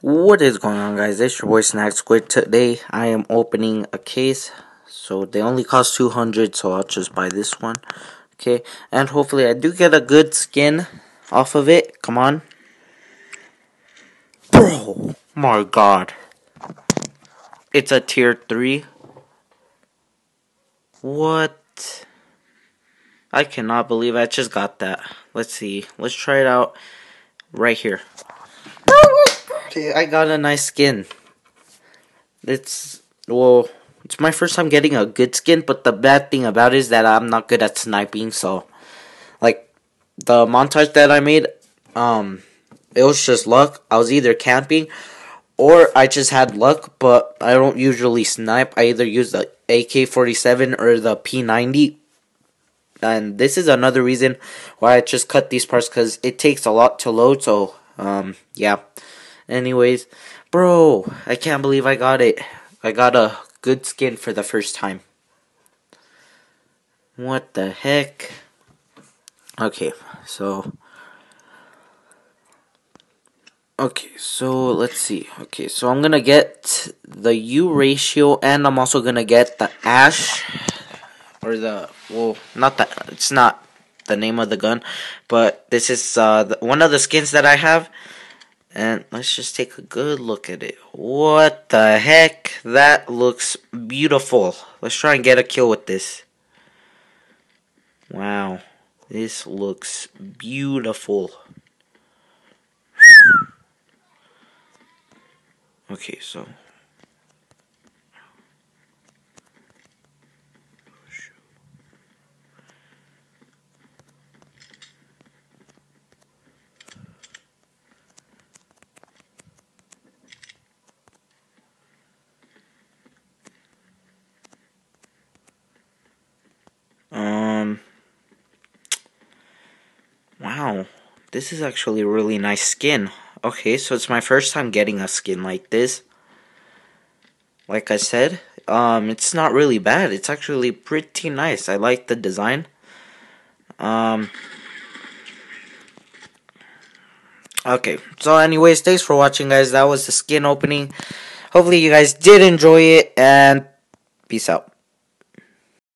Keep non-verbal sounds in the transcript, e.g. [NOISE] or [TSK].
What is going on guys, it's your boy Snack Squid. Today I am opening a case. So they only cost 200 so I'll just buy this one. Okay, and hopefully I do get a good skin off of it. Come on. Bro, my god. It's a tier 3. What? I cannot believe I just got that. Let's see. Let's try it out right here. Okay, I got a nice skin. It's, well, it's my first time getting a good skin, but the bad thing about it is that I'm not good at sniping, so, like, the montage that I made, um, it was just luck. I was either camping, or I just had luck, but I don't usually snipe. I either use the AK-47 or the P90. And this is another reason why I just cut these parts, because it takes a lot to load, so, um, yeah. Anyways, bro, I can't believe I got it. I got a good skin for the first time. What the heck? Okay, so Okay, so let's see. Okay, so I'm gonna get the U ratio and I'm also gonna get the Ash or the well, not that it's not the name of the gun, but this is uh the, one of the skins that I have and let's just take a good look at it. What the heck? That looks beautiful. Let's try and get a kill with this. Wow. This looks beautiful. Okay, so Um. [TSK] Wow. This is actually really nice skin. Okay, so it's my first time getting a skin like this. Like I said, um, it's not really bad. It's actually pretty nice. I like the design. Um. Okay, so anyways, thanks for watching, guys. That was the skin opening. Hopefully, you guys did enjoy it, and peace out.